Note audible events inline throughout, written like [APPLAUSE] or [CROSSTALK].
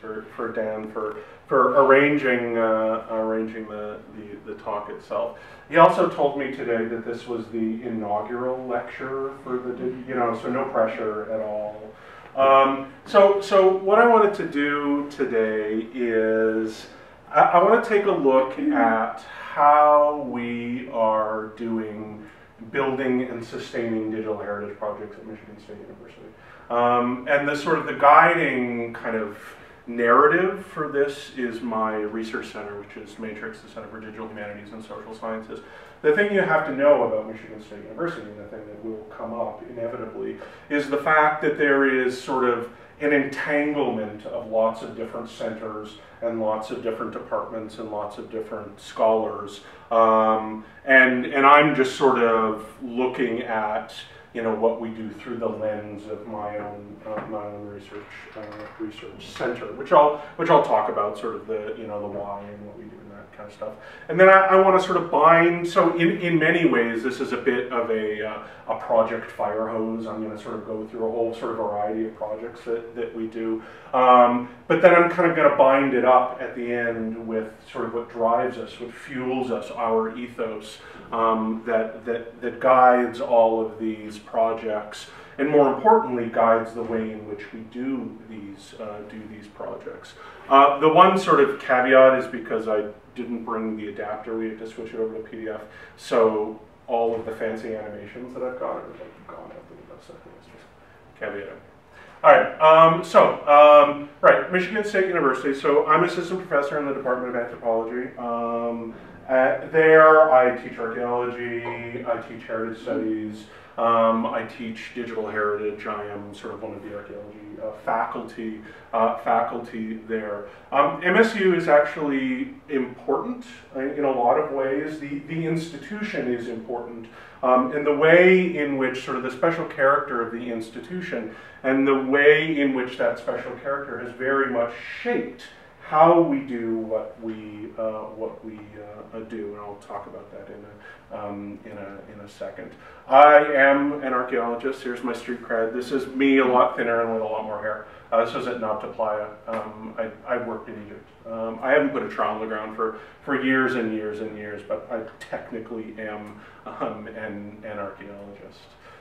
for, for Dan for, for arranging, uh, arranging the, the, the talk itself. He also told me today that this was the inaugural lecture for the, you know, so no pressure at all. Um, so, so what I wanted to do today is I, I want to take a look at how we are doing building and sustaining digital heritage projects at Michigan State University. Um, and the sort of the guiding kind of narrative for this is my research center, which is Matrix, the Center for Digital Humanities and Social Sciences. The thing you have to know about Michigan State University, and the thing that will come up inevitably, is the fact that there is sort of an entanglement of lots of different centers and lots of different departments and lots of different scholars. Um, and, and I'm just sort of looking at you know what we do through the lens of my own uh, my own research uh, research center, which I'll which I'll talk about sort of the you know the why and what we do and that kind of stuff. And then I, I want to sort of bind. So in in many ways, this is a bit of a uh, a project fire hose. I'm going to sort of go through a whole sort of variety of projects that that we do. Um, but then I'm kind of going to bind it up at the end with sort of what drives us, what fuels us, our ethos um, that, that, that guides all of these projects and more importantly guides the way in which we do these, uh, do these projects. Uh, the one sort of caveat is because I didn't bring the adapter, we had to switch it over to PDF, so all of the fancy animations that I've got are like gone out the window, so caveat. All right, um, so, um, right, Michigan State University. So I'm assistant professor in the Department of Anthropology. Um, uh, there, I teach archaeology, I teach heritage studies, um, I teach digital heritage. I am sort of one of the archaeology uh, faculty uh, faculty there. Um, MSU is actually important in a lot of ways. The the institution is important, um, and the way in which sort of the special character of the institution and the way in which that special character has very much shaped how we do what we uh, what we uh, do, and I'll talk about that in a um, in a in a second. I am an archaeologist. Here's my street cred. This is me, a lot thinner and with a lot more hair. Uh, this was at Nabta Playa. Um, I, I worked in Egypt. Um, I haven't put a trowel on the ground for, for years and years and years, but I technically am um, an, an archaeologist.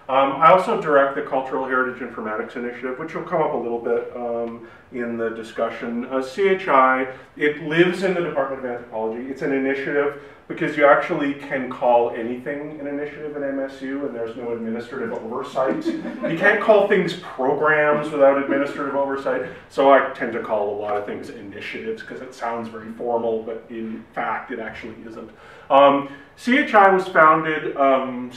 Um, I also direct the Cultural Heritage Informatics Initiative, which will come up a little bit um, in the discussion. Uh, CHI, it lives in the Department of Anthropology. It's an initiative because you actually can call anything an initiative in MSU and there's no administrative oversight. you can't call things programs without administrative oversight, so I tend to call a lot of things initiatives because it sounds very formal, but in fact it actually isn't. Um, CHI was founded um,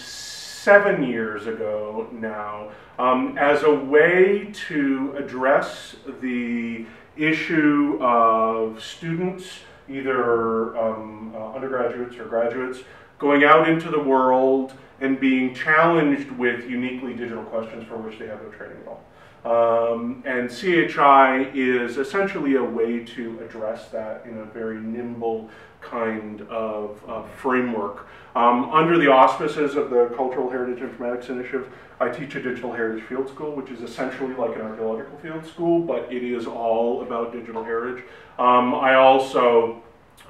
seven years ago now um, as a way to address the issue of students, either um, uh, undergraduates or graduates, going out into the world and being challenged with uniquely digital questions for which they have no training at all. Um, and CHI is essentially a way to address that in a very nimble kind of uh, framework. Um, under the auspices of the Cultural Heritage Informatics Initiative, I teach a digital heritage field school, which is essentially like an archaeological field school, but it is all about digital heritage. Um, I also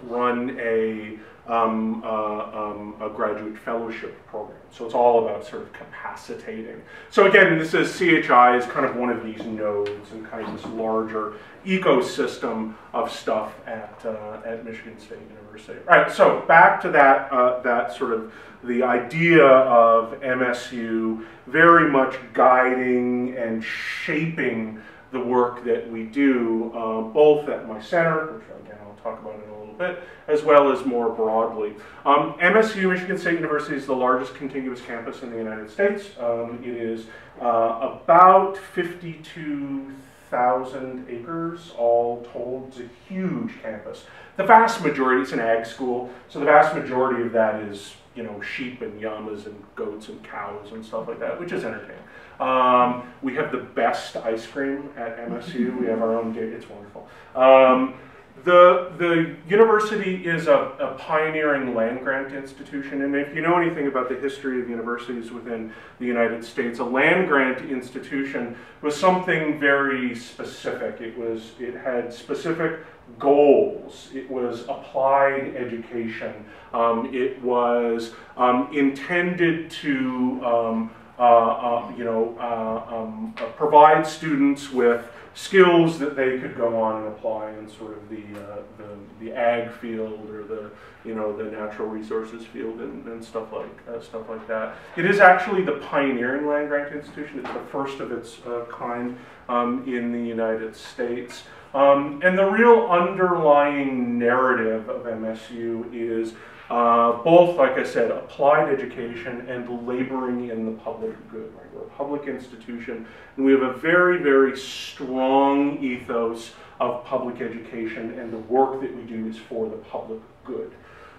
run a um, uh, a graduate fellowship program. So it's all about sort of capacitating. So again, this is CHI is kind of one of these nodes and kind of this larger ecosystem of stuff at, uh, at Michigan State University. All right, so back to that, uh, that sort of the idea of MSU very much guiding and shaping the work that we do, uh, both at my center, which again I'll talk about in a little bit, as well as more broadly. Um, MSU, Michigan State University, is the largest contiguous campus in the United States. Um, it is uh, about 52,000 acres all told. It's a huge campus. The vast majority, it's an ag school, so the vast majority of that is you know, sheep and llamas and goats and cows and stuff like that, which is entertaining. Um, we have the best ice cream at MSU. We have our own, it's wonderful. Um, The, the university is a, a, pioneering land grant institution, and if you know anything about the history of universities within the United States, a land grant institution was something very specific. It was, it had specific goals. It was applied education. Um, it was um, intended to, um, uh, uh, you know, uh, um, uh, provide students with skills that they could go on and apply in sort of the, uh, the, the, ag field or the, you know, the natural resources field and, and stuff, like, uh, stuff like that. It is actually the pioneering land grant institution. It's the first of its uh, kind um, in the United States. Um, and the real underlying narrative of MSU is uh, both, like I said, applied education and laboring in the public good. Right? We're a public institution, and we have a very, very strong ethos of public education, and the work that we do is for the public good.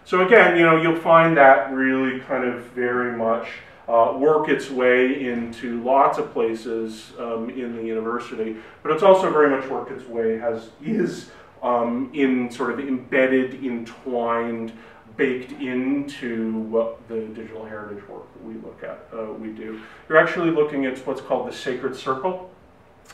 So again, you know, you'll find that really kind of very much uh, work its way into lots of places um, in the university, but it's also very much worked its way, has is um, in sort of embedded, entwined baked into what the digital heritage work we look at, uh, we do. You're actually looking at what's called the sacred circle.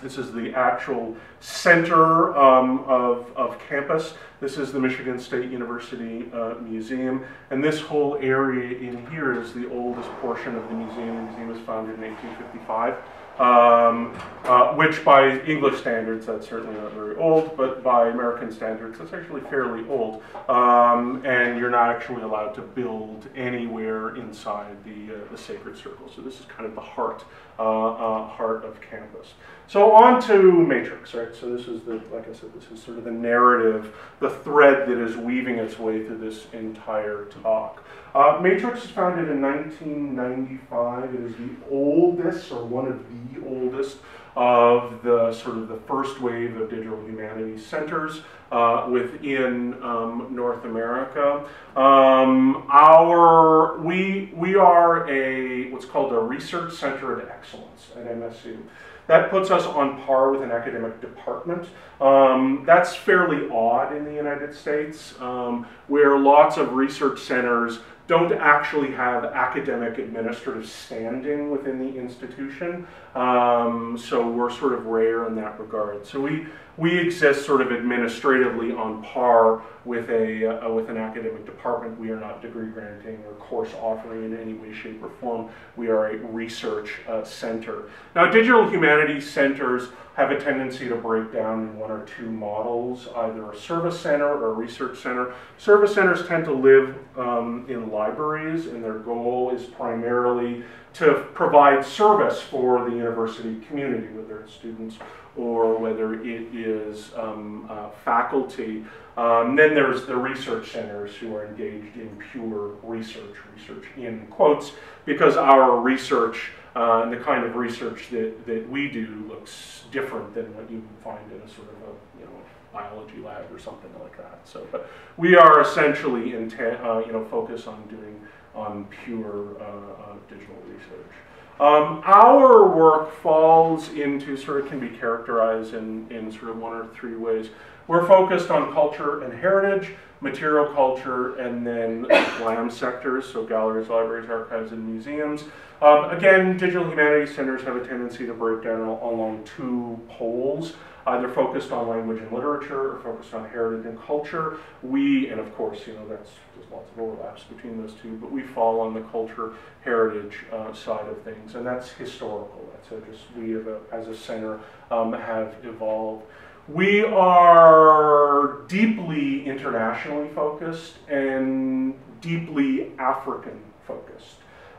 This is the actual center um, of, of campus. This is the Michigan State University uh, Museum. And this whole area in here is the oldest portion of the museum. The museum was founded in 1855 um, uh, which by English standards, that's certainly not very old, but by American standards, that's actually fairly old. Um, and you're not actually allowed to build anywhere inside the, uh, the sacred circle. So this is kind of the heart, uh, uh heart of campus. So on to Matrix, right? So this is the, like I said, this is sort of the narrative, the thread that is weaving its way through this entire talk. Uh, Matrix was founded in 1995. It is the oldest, or one of the oldest, of the sort of the first wave of digital humanities centers uh, within um, North America. Um, our we we are a what's called a research center of excellence at MSU. That puts us on par with an academic department. Um, that's fairly odd in the United States, um, where lots of research centers don't actually have academic administrative standing within the institution. Um, so we're sort of rare in that regard. So we, we exist sort of administratively on par with, a, uh, with an academic department. We are not degree granting or course offering in any way, shape, or form. We are a research uh, center. Now, digital humanities centers have a tendency to break down in one or two models, either a service center or a research center. Service centers tend to live um, in libraries, and their goal is primarily to provide service for the university community, whether it's students or whether it is um, uh, faculty. Um, then there's the research centers who are engaged in pure research, research in quotes, because our research uh, and the kind of research that, that we do looks different than what you find in a sort of a you know biology lab or something like that. So, but we are essentially intent, uh, you know, focused on doing on pure uh, uh, digital research. Um, our work falls into sort of can be characterized in, in sort of one or three ways. We're focused on culture and heritage, material culture, and then GLAM sectors, so galleries, libraries, archives, and museums. Um, again, digital humanities centers have a tendency to break down along two poles either focused on language and literature or focused on heritage and culture. We, and of course, you know, that's there's lots of overlaps between those two, but we fall on the culture heritage uh, side of things, and that's historical. That's a, just we a, as a center um, have evolved. We are deeply internationally focused and deeply African focused.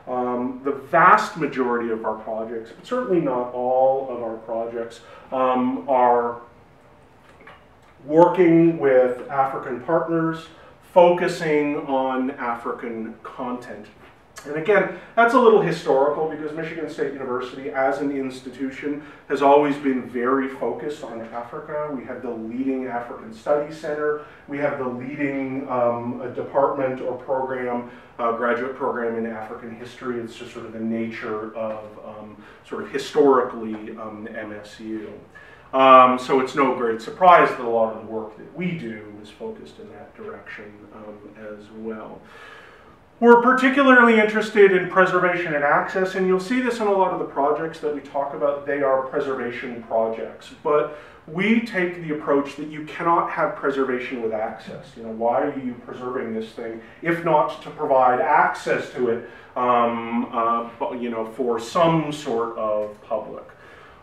Um, the vast majority of our projects, but certainly not all of our projects, um, are working with African partners, focusing on African content. And again, that's a little historical because Michigan State University as an institution has always been very focused on Africa. We have the leading African Studies Center. We have the leading um, department or program, uh, graduate program in African history. It's just sort of the nature of um, sort of historically um, MSU. Um, so it's no great surprise that a lot of the work that we do is focused in that direction um, as well. We're particularly interested in preservation and access, and you'll see this in a lot of the projects that we talk about. They are preservation projects, but we take the approach that you cannot have preservation with access. You know, why are you preserving this thing if not to provide access to it, um, uh, you know, for some sort of public?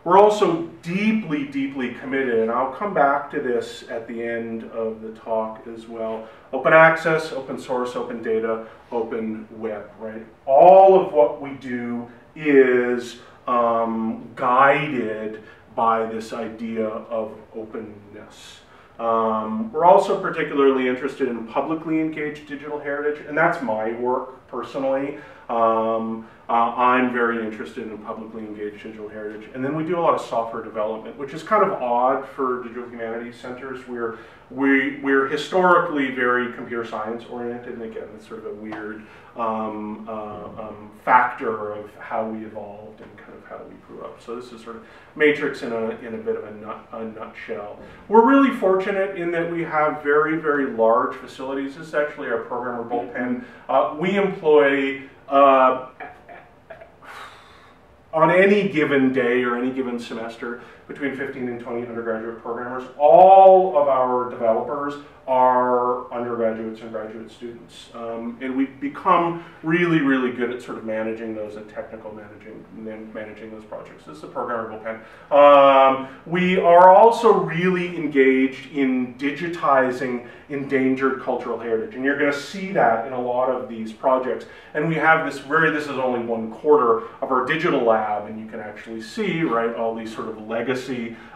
We're also deeply, deeply committed, and I'll come back to this at the end of the talk as well. Open access, open source, open data, open web, right? All of what we do is um, guided by this idea of openness. Um, we're also particularly interested in publicly engaged digital heritage, and that's my work personally. Um, uh, I'm very interested in publicly engaged digital heritage. And then we do a lot of software development, which is kind of odd for digital humanities centers. We're, we, we're historically very computer science oriented, and again, it's sort of a weird um, uh, um, factor of how we evolved and kind of how we grew up. So this is sort of matrix in a, in a bit of a, nut, a nutshell. We're really fortunate in that we have very, very large facilities. This is actually our programmer bullpen. Uh, we employ uh, on any given day or any given semester between 15 and 20 undergraduate programmers. All of our developers are undergraduates and graduate students. Um, and we've become really, really good at sort of managing those and technical managing managing those projects. This is a programmable pen. Um, we are also really engaged in digitizing endangered cultural heritage. And you're going to see that in a lot of these projects. And we have this very, this is only one quarter of our digital lab, and you can actually see, right, all these sort of legacy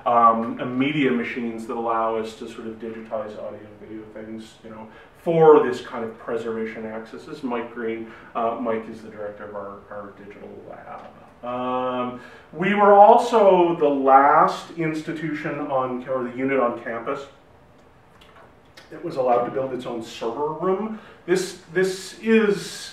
um, media machines that allow us to sort of digitize audio and video things, you know, for this kind of preservation access. This is Mike Green. Uh, Mike is the director of our, our digital lab. Um, we were also the last institution on, or the unit on campus that was allowed to build its own server room. This, this is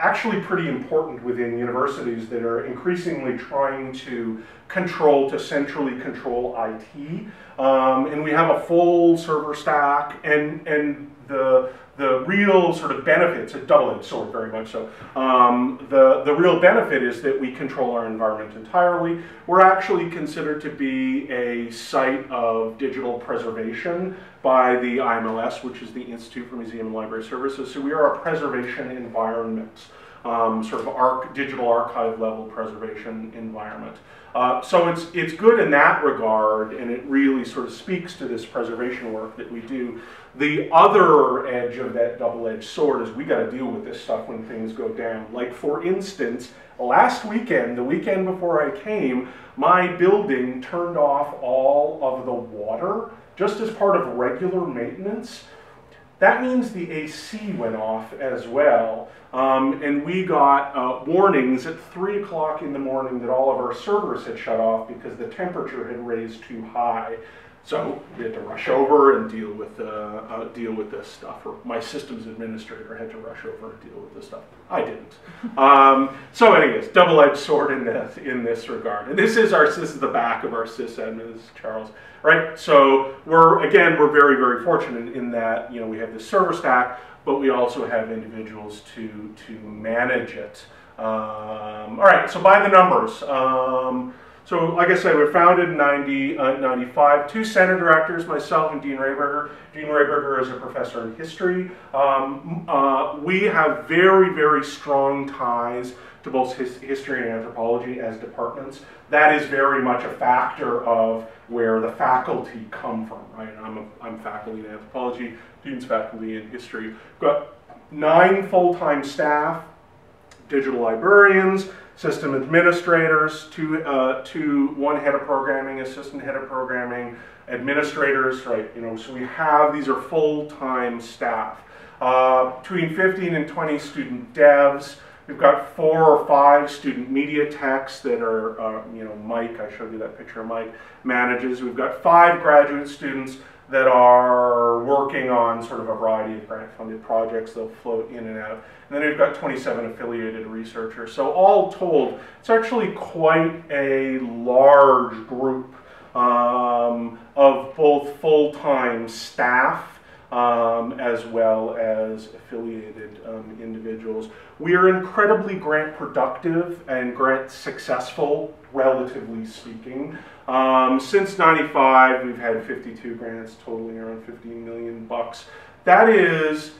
actually pretty important within universities that are increasingly trying to control, to centrally control IT. Um, and we have a full server stack and, and the, the real sort of benefits, a double-edged sword very much so, um, the, the real benefit is that we control our environment entirely. We're actually considered to be a site of digital preservation by the IMLS, which is the Institute for Museum and Library Services. So we are a preservation environment, um, sort of arc, digital archive level preservation environment. Uh, so it's, it's good in that regard, and it really sort of speaks to this preservation work that we do. The other edge of that double-edged sword is we got to deal with this stuff when things go down. Like for instance, last weekend, the weekend before I came, my building turned off all of the water just as part of regular maintenance. That means the AC went off as well. Um, and we got uh, warnings at 3 o'clock in the morning that all of our servers had shut off because the temperature had raised too high. So we had to rush over and deal with uh, uh, deal with this stuff. Or my systems administrator had to rush over and deal with this stuff. I didn't. [LAUGHS] Um, so, anyways, double-edged sword in this in this regard. And this is our this is the back of our sysadmin, this is Charles. Right. So we're again we're very very fortunate in that you know we have this server stack, but we also have individuals to to manage it. Um, all right. So by the numbers. Um, so like I said, we are founded in 90, uh, 95. Two center directors, myself and Dean Rehberger. Dean Rehberger is a professor in history. Um, uh, we have very, very strong ties to both his, history and anthropology as departments. That is very much a factor of where the faculty come from, right? I'm, a, I'm faculty in anthropology, Dean's faculty in history. We've got nine full-time staff, digital librarians, system administrators, two, uh, two, one head of programming, assistant head of programming, administrators, right? You know, so we have, these are full-time staff. Uh, between 15 and 20 student devs. We've got four or five student media techs that are, uh, you know, Mike, I showed you that picture of Mike, manages. We've got five graduate students that are working on sort of a variety of grant funded projects. They'll float in and out. And then we've got 27 affiliated researchers. So all told, it's actually quite a large group um, of both full-time staff um, as well as affiliated um, individuals. We are incredibly grant productive and grant successful, relatively speaking. Um, since 95, we've had 52 grants totaling around 15 million bucks. That is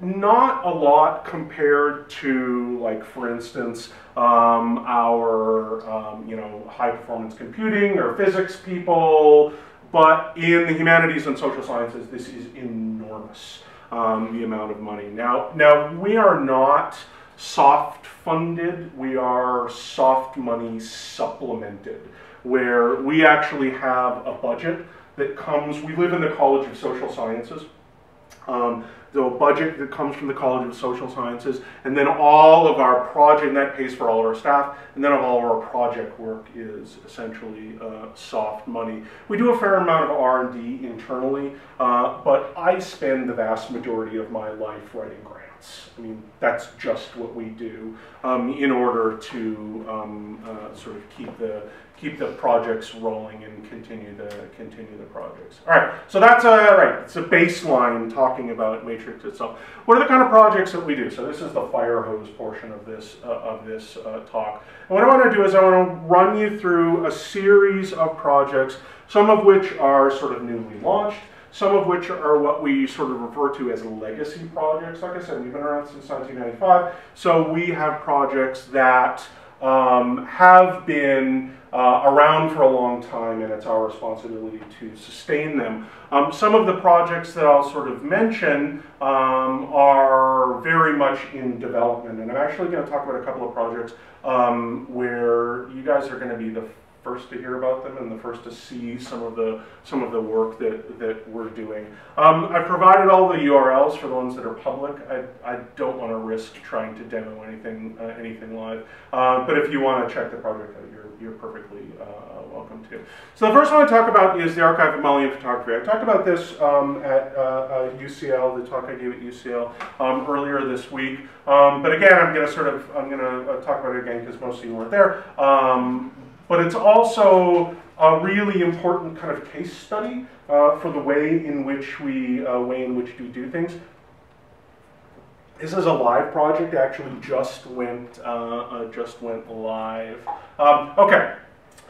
not a lot compared to, like, for instance, um, our, um, you know, high performance computing or physics people, but in the humanities and social sciences, this is enormous, um, the amount of money. Now, now, we are not soft funded, we are soft money supplemented, where we actually have a budget that comes, we live in the College of Social Sciences. Um, the budget that comes from the College of Social Sciences, and then all of our project, and that pays for all of our staff, and then all of our project work is essentially uh, soft money. We do a fair amount of R&D internally, uh, but I spend the vast majority of my life writing grants. I mean, that's just what we do um, in order to um, uh, sort of keep the keep the projects rolling and continue the continue the projects. All right, so that's a uh, right. It's a baseline talking about Matrix itself. What are the kind of projects that we do? So this is the fire hose portion of this uh, of this uh, talk. And what I want to do is I want to run you through a series of projects, some of which are sort of newly launched. Some of which are what we sort of refer to as legacy projects. Like I said, we've been around since 1995, so we have projects that um, have been uh, around for a long time and it's our responsibility to sustain them. Um, some of the projects that I'll sort of mention um, are very much in development and I'm actually going to talk about a couple of projects um, where you guys are going to be the first to hear about them and the first to see some of the some of the work that, that we're doing. Um, I've provided all the URLs for the ones that are public. I, I don't want to risk trying to demo anything uh, anything live, uh, but if you want to check the project out, you're, you're perfectly uh, welcome to. So the first one I talk about is the Archive of Malian Photography. I talked about this um, at UCL, uh, the talk I gave at UCL um, earlier this week. Um, but again, I'm going to sort of I'm going to uh, talk about it again because most of you weren't there. But it's also a really important kind of case study uh, for the way in which we uh, way in which we do things. This is a live project. Actually, just went uh, uh just went live. Um, okay,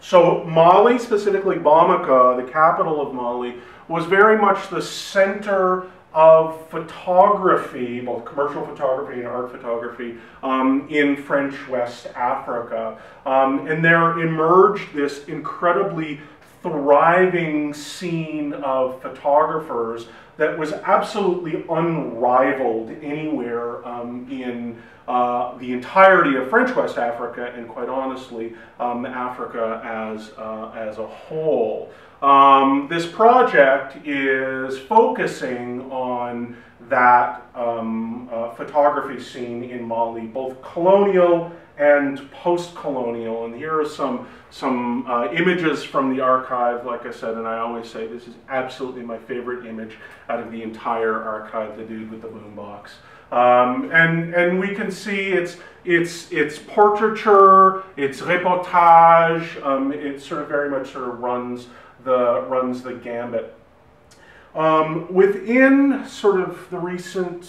so Mali, specifically Bamako, the capital of Mali, was very much the center of photography, both commercial photography and art photography, um, in French West Africa. Um, and there emerged this incredibly thriving scene of photographers that was absolutely unrivaled anywhere um, in uh, the entirety of French West Africa and quite honestly um, Africa as, uh, as a whole. Um, this project is focusing on that um, uh, photography scene in Mali, both colonial and post-colonial. And here are some, some uh, images from the archive, like I said, and I always say this is absolutely my favorite image out of the entire archive, the dude with the boombox. Um, and, and we can see it's, it's, it's portraiture, it's reportage, um, it sort of very much sort of runs the, runs the gambit. Um, within sort of the recent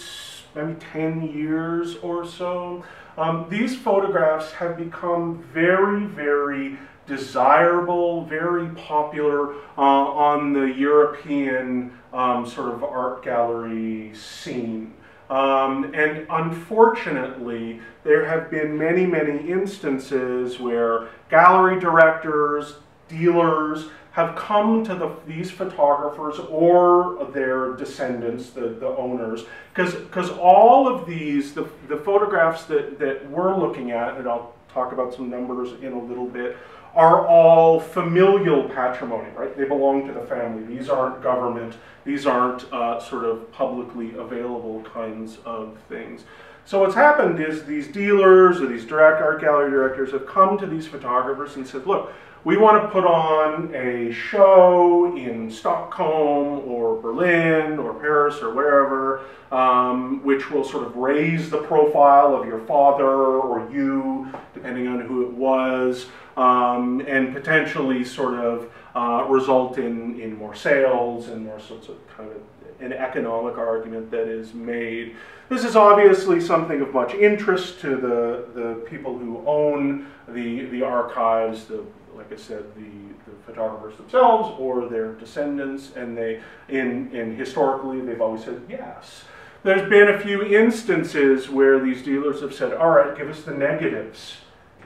maybe 10 years or so, um, these photographs have become very, very desirable, very popular uh, on the European um, sort of art gallery scene. Um, and unfortunately, there have been many, many instances where gallery directors, dealers, have come to the, these photographers or their descendants, the, the owners, because all of these, the, the photographs that, that we're looking at, and I'll talk about some numbers in a little bit, are all familial patrimony, right? They belong to the family. These aren't government. These aren't uh, sort of publicly available kinds of things. So what's happened is these dealers or these direct art gallery directors have come to these photographers and said, look, we want to put on a show in Stockholm or Berlin or Paris or wherever, um, which will sort of raise the profile of your father or you, depending on who it was, um, and potentially sort of uh, result in, in more sales and more sorts of kind of an economic argument that is made. This is obviously something of much interest to the, the people who own the, the archives, the, like I said, the, the photographers themselves or their descendants, and they, in, in historically, they've always said yes. There's been a few instances where these dealers have said, all right, give us the negatives,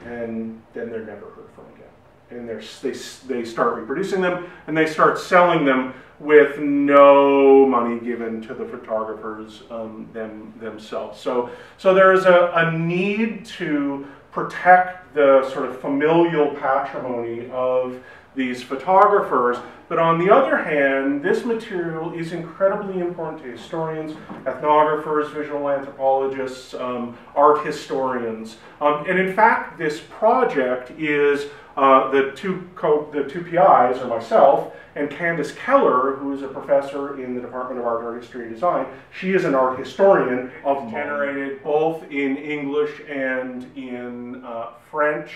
and then they're never heard from again. And they, they start reproducing them, and they start selling them with no money given to the photographers um, them, themselves. So, so there is a, a need to protect the sort of familial patrimony of these photographers. But on the other hand, this material is incredibly important to historians, ethnographers, visual anthropologists, um, art historians. Um, and in fact, this project is uh, the, two the two PIs are myself and Candace Keller, who is a professor in the Department of Art, Art History and Design. She is an art historian of generated both in English and in uh, French.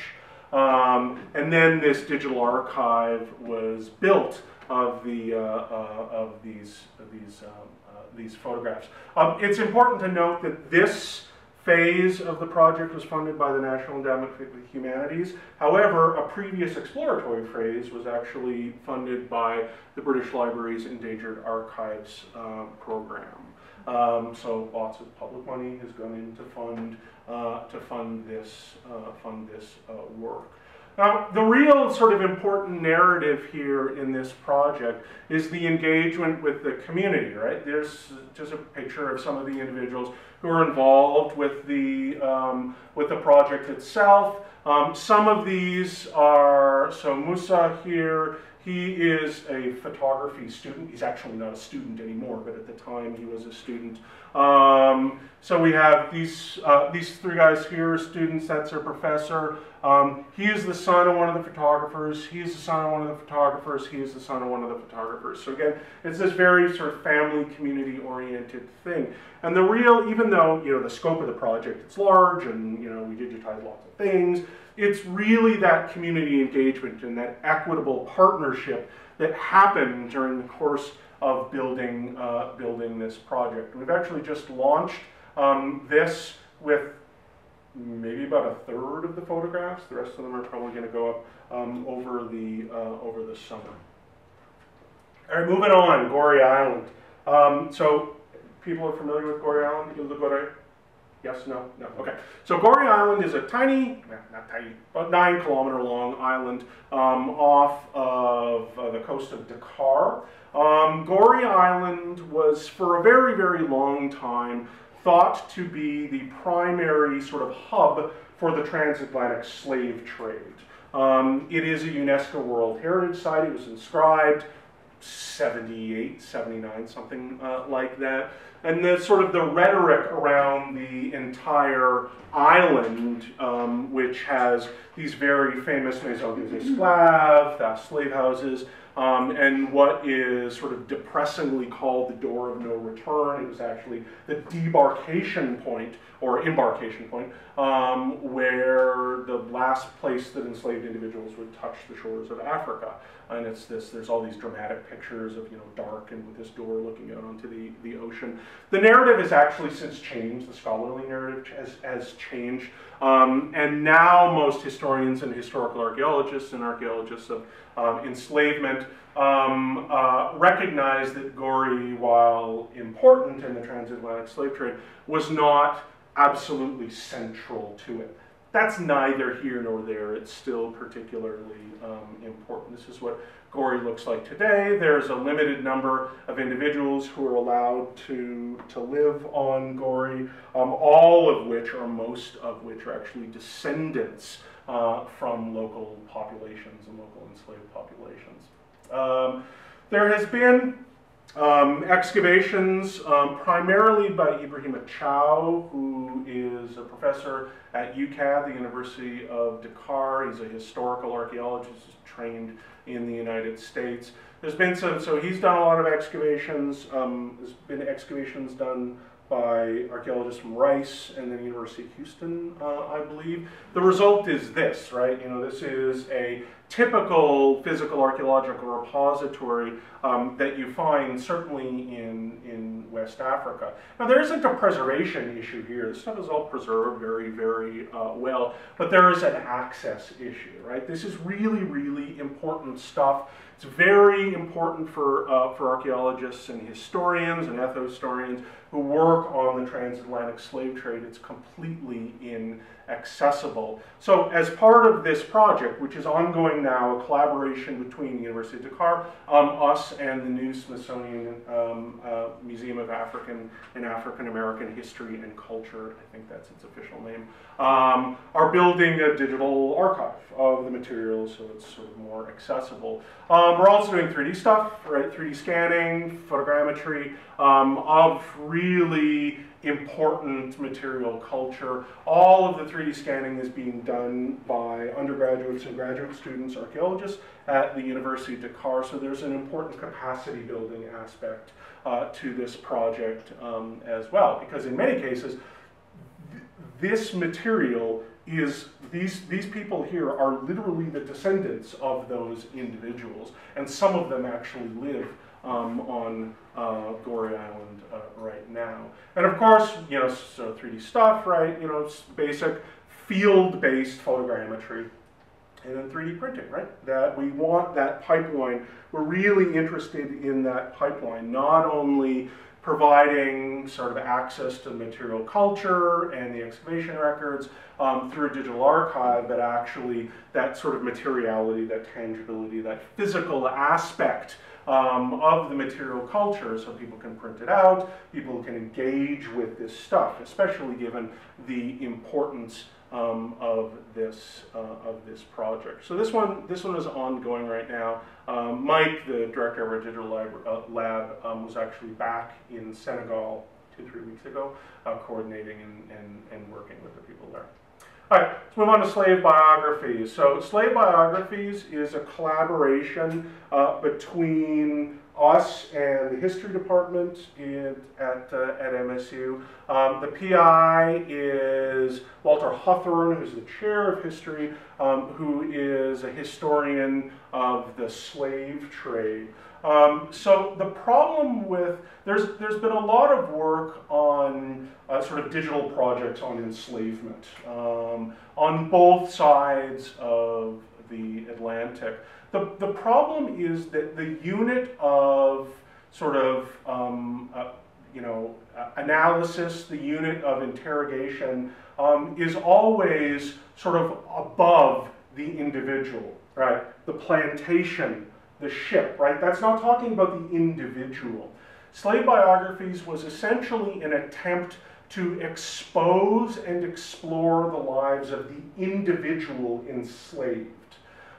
Um, and then this digital archive was built of the uh, uh, of these of these um, uh, these photographs. Um, it's important to note that this phase of the project was funded by the National Endowment for the Humanities. However, a previous exploratory phase was actually funded by the British Library's Endangered Archives uh, program. Um, so lots of public money has gone in to fund uh, to fund this uh, fund this uh, work. Now, the real sort of important narrative here in this project is the engagement with the community, right? There's just a picture of some of the individuals who are involved with the, um, with the project itself. Um, some of these are, so Musa here, he is a photography student. He's actually not a student anymore, but at the time he was a student. Um, so we have these, uh, these three guys here, students, that's their professor. Um, he is the son of one of the photographers, he is the son of one of the photographers, he is the son of one of the photographers. So again, it's this very sort of family community oriented thing. And the real, even though, you know, the scope of the project, it's large and, you know, we digitize lots of things, it's really that community engagement and that equitable partnership that happened during the course of building, uh, building this project. We've actually just launched um, this with maybe about a third of the photographs. The rest of them are probably going to go up um, over, the, uh, over the summer. All right, moving on, Gorée Island. Um, so people are familiar with Gorée Island? Gorée? Yes, no, no, okay. So Gorée Island is a tiny, not tiny, but nine kilometer long island um, off of uh, the coast of Dakar. Um, Island was for a very, very long time thought to be the primary sort of hub for the transatlantic slave trade. Um, it is a UNESCO World Heritage Site. It was inscribed 78, 79, something uh, like that. And the sort of the rhetoric around the entire island, um, which has these very famous maisons esclaves, slave houses, um, and what is sort of depressingly called the door of no return. It was actually the debarkation point or embarkation point um, where the last place that enslaved individuals would touch the shores of Africa. And it's this, there's all these dramatic pictures of, you know, dark and with this door looking out onto the, the ocean. The narrative has actually since changed, the scholarly narrative has, has changed. Um, and now most historians and historical archaeologists and archaeologists of um, enslavement um, uh, recognize that Gorée, while important in the transatlantic slave trade, was not absolutely central to it. That's neither here nor there. It's still particularly um, important. This is what Gorée looks like today. There's a limited number of individuals who are allowed to, to live on Gorée, um, all of which, or most of which, are actually descendants uh, from local populations and local enslaved populations. Um, there has been Um, excavations um, primarily by Ibrahima Thiaw, who is a professor at UCAD, the University of Dakar. He's a historical archaeologist trained in the United States. There's been some, so he's done a lot of excavations. Um, there's been excavations done by archaeologists from Rice and then University of Houston, uh, I believe. The result is this, right? You know, this is a typical physical archaeological repository um, that you find certainly in, in West Africa. Now there isn't a preservation issue here. This stuff is all preserved very, very uh, well, but there is an access issue, right? This is really, really important stuff. It's very important for, uh, for archaeologists and historians and ethnohistorians who work on the transatlantic slave trade. It's completely inaccessible. So as part of this project, which is ongoing now, a collaboration between the University of Dakar, um, us and the new Smithsonian um, uh, Museum of African and African American History and Culture, I think that's its official name, um, are building a digital archive of the materials so it's sort of more accessible. Um, we're also doing 3D stuff, right? 3D scanning, photogrammetry um, of really important material culture. All of the 3D scanning is being done by undergraduates and graduate students, archaeologists at the University of Dakar, so there's an important capacity building aspect uh, to this project um, as well, because in many cases, th this material is, these, these people here are literally the descendants of those individuals, and some of them actually live um, on uh, Island uh, right now. And of course, you know, so 3D stuff, right? You know, basic field-based photogrammetry and then 3D printing, right? That we want that pipeline. We're really interested in that pipeline, not only providing sort of access to material culture and the excavation records um, through a digital archive, but actually that sort of materiality, that tangibility, that physical aspect um, of the material culture so people can print it out, people can engage with this stuff, especially given the importance um, of this uh, of this project. So this one this one is ongoing right now. Um, Mike, the director of our digital lab, uh, lab um, was actually back in Senegal two three weeks ago, uh, coordinating and, and, and working with the people there. All right, let's move on to slave biographies. So slave biographies is a collaboration uh, between us and the history department in, at, uh, at MSU. Um, the PI is Walter Hawthorne, who's the chair of history, um, who is a historian of the slave trade. Um, so the problem with, there's, there's been a lot of work on uh, sort of digital projects on enslavement um, on both sides of the Atlantic. The, the problem is that the unit of sort of, um, uh, you know, analysis, the unit of interrogation um, is always sort of above the individual, right? The plantation, the ship, right? That's not talking about the individual. Slave biographies was essentially an attempt to expose and explore the lives of the individual enslaved.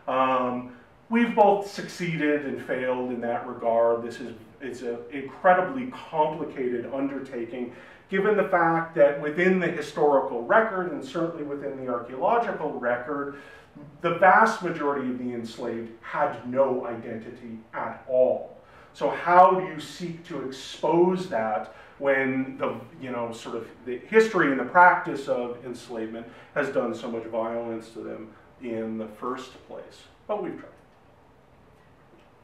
Um, we've both succeeded and failed in that regard. This is it's an incredibly complicated undertaking, given the fact that within the historical record, and certainly within the archaeological record, the vast majority of the enslaved had no identity at all. So how do you seek to expose that when the, you know, sort of the history and the practice of enslavement has done so much violence to them in the first place? But we've tried.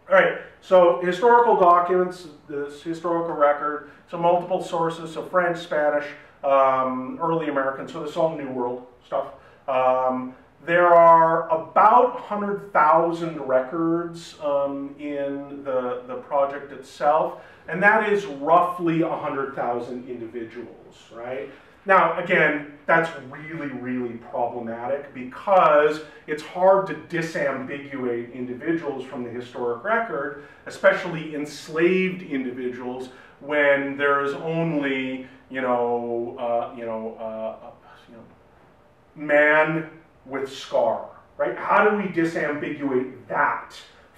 All right, so historical documents, this historical record, so multiple sources, so French, Spanish, um, early American, so this all New World stuff. Um, there are about 100,000 records um, in the, the project itself, and that is roughly 100,000 individuals, right? Now, again, that's really, really problematic because it's hard to disambiguate individuals from the historic record, especially enslaved individuals, when there's only, you know, uh, you know, uh, you know, man with scar, right? How do we disambiguate that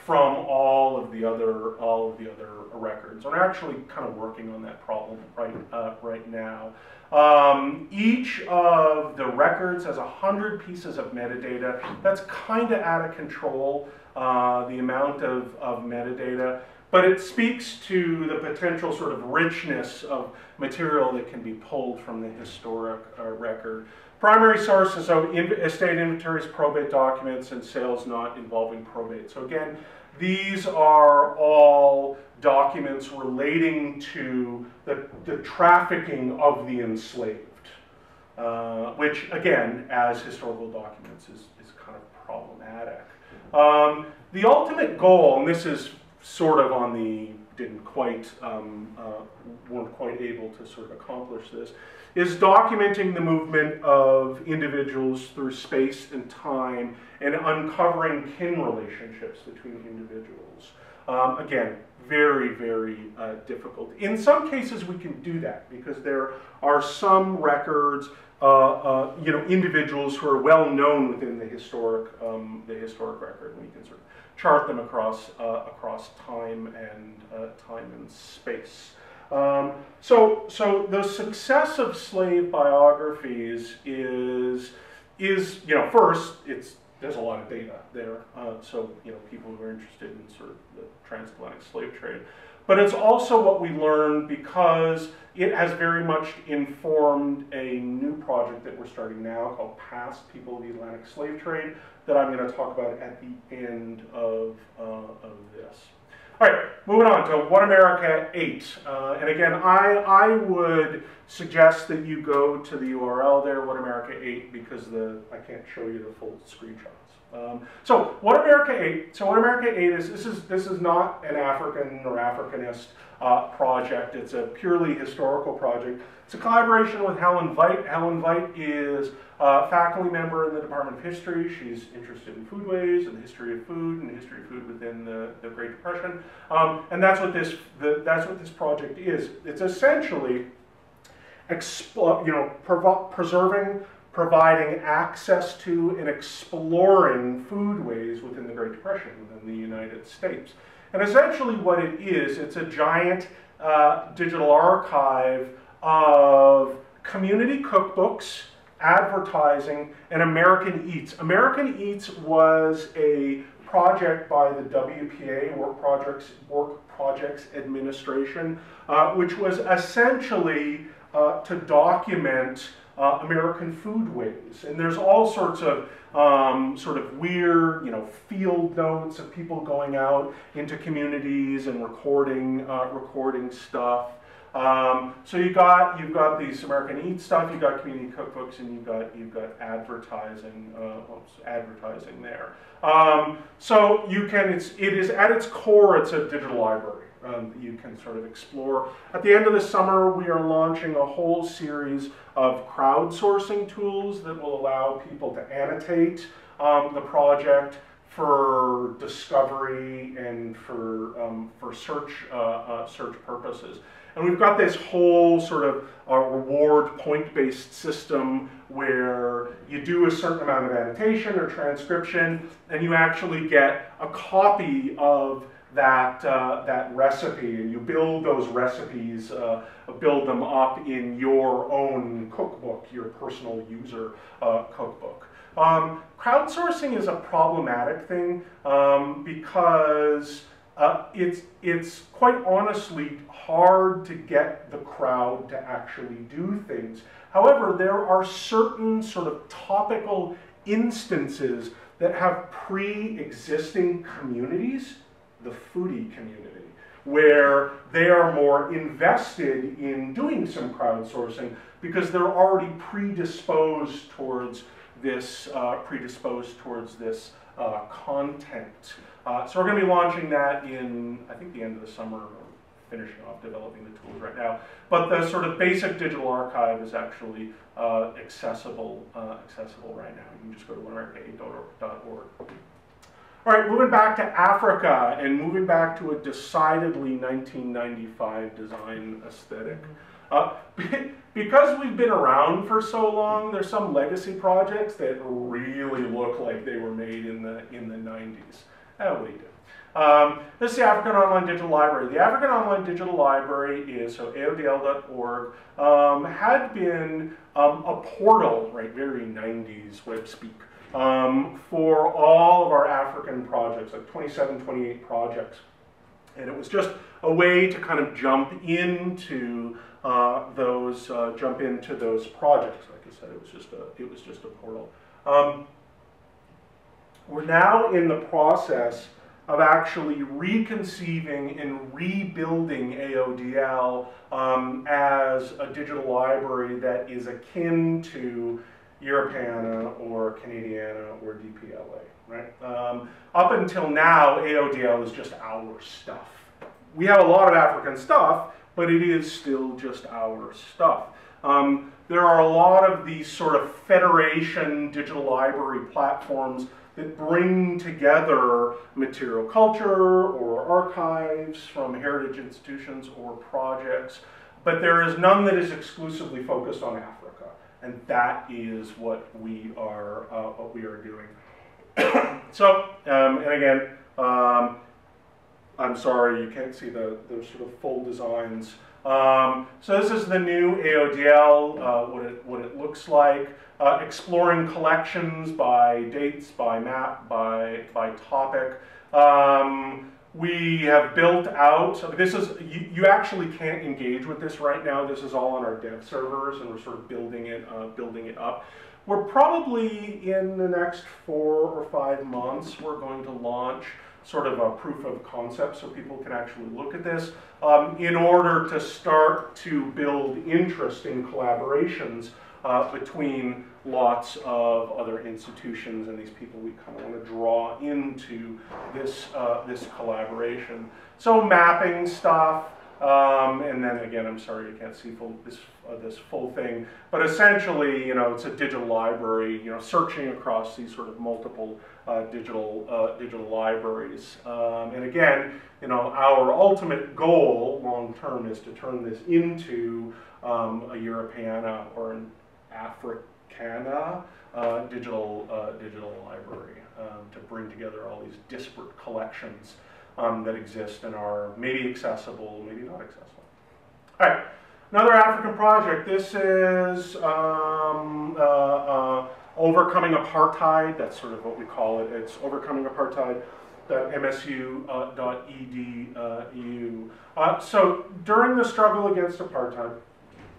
from all of the other all of the other records. We're actually kind of working on that problem right uh, right now. Um, each of the records has a hundred pieces of metadata. That's kind of out of control. Uh, the amount of, of metadata, but it speaks to the potential sort of richness of material that can be pulled from the historic uh, record. Primary sources of estate inventories, probate documents, and sales not involving probate. So again, these are all documents relating to the, the trafficking of the enslaved, uh, which again, as historical documents, is, is kind of problematic. Um, the ultimate goal, and this is sort of on the didn't quite, um, uh, weren't quite able to sort of accomplish this, is documenting the movement of individuals through space and time and uncovering kin relationships between individuals. Um, again, very, very uh, difficult. In some cases, we can do that because there are some records, uh, uh, you know, individuals who are well known within the historic, um, the historic record, and we can sort of chart them across uh, across time and uh, time and space. Um, so, so the success of slave biographies is is you know first it's there's a lot of data there. Uh, so you know people who are interested in sort of the transatlantic slave trade, but it's also what we learn because it has very much informed a new project that we're starting now called Past People of the Atlantic Slave Trade that I'm going to talk about at the end of, uh, of this. All right, moving on to What America Ate. Uh, and again, I, I would suggest that you go to the URL there, What America Ate, because the I can't show you the full screenshots. Um, so What America Ate, so What America Ate is, this is, this is not an African or Africanist uh, project. It's a purely historical project. It's a collaboration with Helen Veit. Helen Veit is a faculty member in the Department of History. She's interested in foodways and the history of food and the history of food within the, the Great Depression. Um, and that's what this the, that's what this project is. It's essentially you know preserving providing access to and exploring foodways within the Great Depression within the United States. And essentially what it is, it's a giant uh, digital archive of community cookbooks, advertising, and American Eats. American Eats was a project by the WPA, Work Projects, Work Projects Administration, uh, which was essentially uh, to document uh, American foodways. And there's all sorts of um, sort of weird, you know, field notes of people going out into communities and recording, uh, recording stuff. Um, so you got you've got these American Eat stuff, you've got community cookbooks, and you've got you've got advertising, uh, oops, advertising there. Um, so you can it's it is at its core it's a digital library um, you can sort of explore. At the end of the summer, we are launching a whole series of crowdsourcing tools that will allow people to annotate um, the project for discovery and for, um, for search, uh, uh, search purposes. And we've got this whole sort of uh, reward point-based system where you do a certain amount of annotation or transcription and you actually get a copy of that, uh, that recipe and you build those recipes, uh, build them up in your own cookbook, your personal user uh, cookbook. Um, crowdsourcing is a problematic thing um, because uh, it's, it's quite honestly hard to get the crowd to actually do things. However, there are certain sort of topical instances that have pre-existing communities the foodie community, where they are more invested in doing some crowdsourcing because they're already predisposed towards this, uh, predisposed towards this uh, content. Uh, so we're going to be launching that in, I think, the end of the summer, or finishing off developing the tools right now. But the sort of basic digital archive is actually uh, accessible, uh, accessible right now. You can just go to whatamericaate.org. All right, moving back to Africa and moving back to a decidedly 1995 design aesthetic. Uh, because we've been around for so long, there's some legacy projects that really look like they were made in the in the 90s. eh, what do you do? Um, this is the African Online Digital Library. The African Online Digital Library is, so AODL.org, um, had been um, a portal, right, very 90s web speak, um, for all of our African projects, like 27, 28 projects. And it was just a way to kind of jump into uh, those, uh, jump into those projects. Like I said, it was just a, it was just a portal. Um, we're now in the process of actually reconceiving and rebuilding AODL um, as a digital library that is akin to Europeana or Canadiana or DPLA, right? Um, up until now, AODL is just our stuff. We have a lot of African stuff, but it is still just our stuff. Um, there are a lot of these sort of federation digital library platforms that bring together material culture or archives from heritage institutions or projects, but there is none that is exclusively focused on Africa, and that is what we are uh, what we are doing. [COUGHS] so, um, and again, um, I'm sorry you can't see the, the sort of full designs. Um, so this is the new AODL, uh, what, it, what it looks like uh, exploring collections by dates, by map, by, by topic. Um, we have built out, this is, you, you, actually can't engage with this right now. This is all on our dev servers and we're sort of building it, uh, building it up. We're probably in the next four or five months, we're going to launch sort of a proof of concept so people can actually look at this um, in order to start to build interest in collaborations uh, between lots of other institutions and these people we kind of want to draw into this, uh, this collaboration. So mapping stuff, um, and then again, I'm sorry you can't see full, this, uh, this full thing, but essentially, you know, it's a digital library, you know, searching across these sort of multiple uh, digital, uh, digital libraries. Um, and again, you know, our ultimate goal long term is to turn this into um, a Europeana or an Africana uh, digital, uh, digital library um, to bring together all these disparate collections um, that exist and are maybe accessible, maybe not accessible. All right, another African project. This is um, uh, uh Overcoming Apartheid. That's sort of what we call it. It's Overcoming Apartheid. MSU.edu. Uh, uh, so during the struggle against apartheid,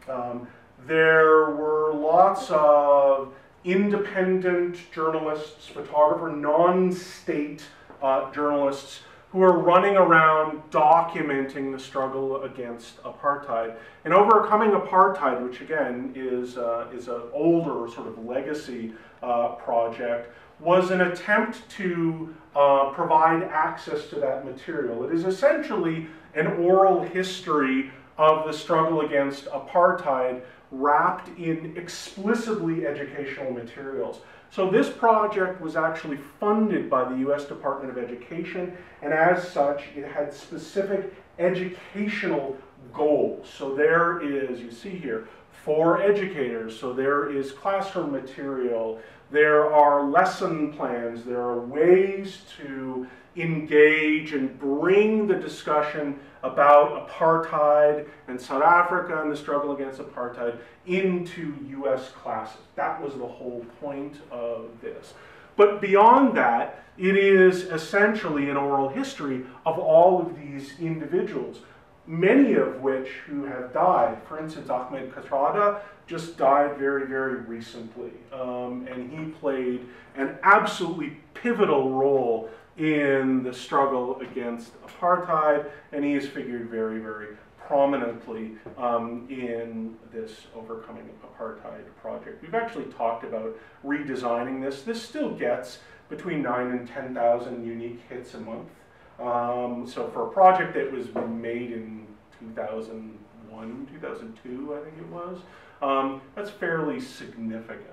um, there were lots of independent journalists, photographer, non-state uh, journalists who are running around documenting the struggle against apartheid. And overcoming apartheid, which again is, uh, is an older sort of legacy uh, project, was an attempt to uh, provide access to that material. It is essentially an oral history of the struggle against apartheid wrapped in explicitly educational materials. So this project was actually funded by the U.S. Department of Education, and as such, it had specific educational goals. So there is, you see here, for educators, so there is classroom material, there are lesson plans, there are ways to engage and bring the discussion about apartheid and South Africa and the struggle against apartheid into US classes. That was the whole point of this. But beyond that, it is essentially an oral history of all of these individuals, many of which who have died. For instance, Ahmed Kathrada just died very, very recently, um, and he played an absolutely pivotal role in the struggle against apartheid, and he is figured very, very prominently um, in this Overcoming Apartheid project. We've actually talked about redesigning this. This still gets between 9 and 10,000 unique hits a month. Um, so for a project that was made in 2001, 2002, I think it was, um, that's fairly significant.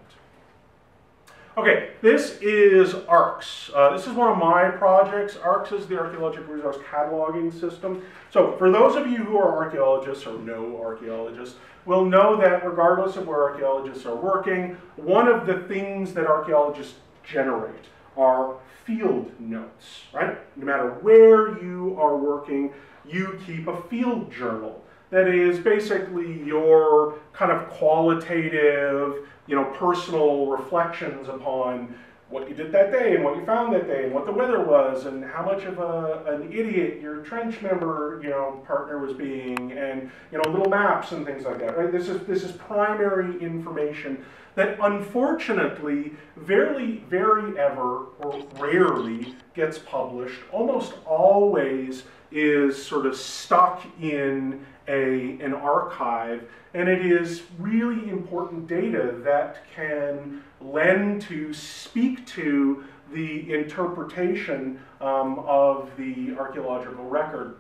Okay, this is ARCS. Uh, this is one of my projects. ARCS is the Archaeological Resource Cataloging System. So for those of you who are archaeologists or know archaeologists, will know that regardless of where archaeologists are working, one of the things that archaeologists generate are field notes, right? No matter where you are working, you keep a field journal. That is basically your kind of qualitative, you know, personal reflections upon what you did that day and what you found that day and what the weather was and how much of a, an idiot your trench member, you know, partner was being and, you know, little maps and things like that, right? This is, this is primary information that unfortunately very, very ever or rarely gets published, almost always is sort of stuck in a, an archive, and it is really important data that can lend to, speak to the interpretation um, of the archaeological record.